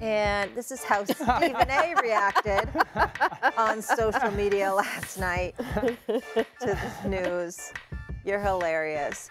And this is how Stephen A reacted on social media last night to this news. You're hilarious.